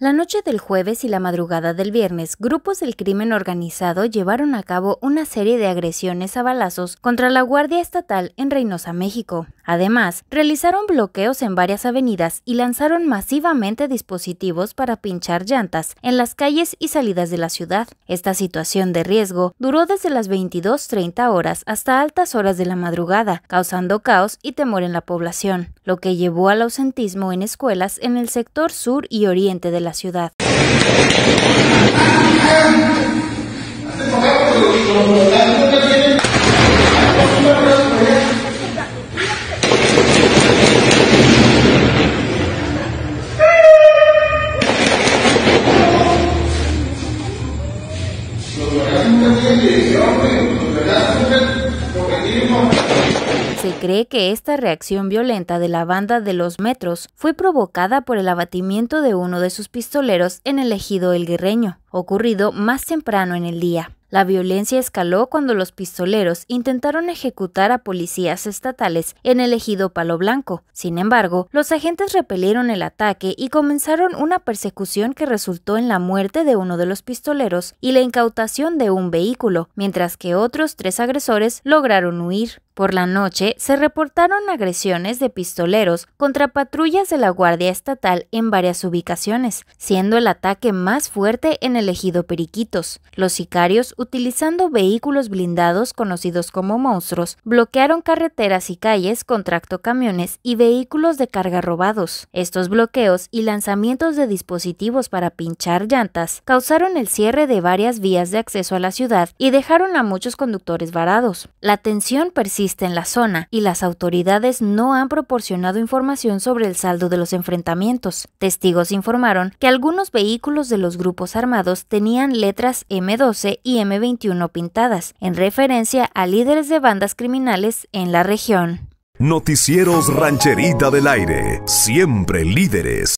La noche del jueves y la madrugada del viernes, grupos del crimen organizado llevaron a cabo una serie de agresiones a balazos contra la Guardia Estatal en Reynosa, México. Además, realizaron bloqueos en varias avenidas y lanzaron masivamente dispositivos para pinchar llantas en las calles y salidas de la ciudad. Esta situación de riesgo duró desde las 22.30 horas hasta altas horas de la madrugada, causando caos y temor en la población, lo que llevó al ausentismo en escuelas en el sector sur y oriente de la ciudad. Se cree que esta reacción violenta de la banda de los metros fue provocada por el abatimiento de uno de sus pistoleros en el ejido El Guerreño, ocurrido más temprano en el día. La violencia escaló cuando los pistoleros intentaron ejecutar a policías estatales en el ejido Palo Blanco. Sin embargo, los agentes repelieron el ataque y comenzaron una persecución que resultó en la muerte de uno de los pistoleros y la incautación de un vehículo, mientras que otros tres agresores lograron huir. Por la noche se reportaron agresiones de pistoleros contra patrullas de la Guardia Estatal en varias ubicaciones, siendo el ataque más fuerte en el ejido Periquitos. Los sicarios, utilizando vehículos blindados conocidos como monstruos, bloquearon carreteras y calles con tractocamiones y vehículos de carga robados. Estos bloqueos y lanzamientos de dispositivos para pinchar llantas causaron el cierre de varias vías de acceso a la ciudad y dejaron a muchos conductores varados. La tensión persiste en la zona y las autoridades no han proporcionado información sobre el saldo de los enfrentamientos. Testigos informaron que algunos vehículos de los grupos armados tenían letras M12 y M21 pintadas, en referencia a líderes de bandas criminales en la región. Noticieros Rancherita del Aire, siempre líderes.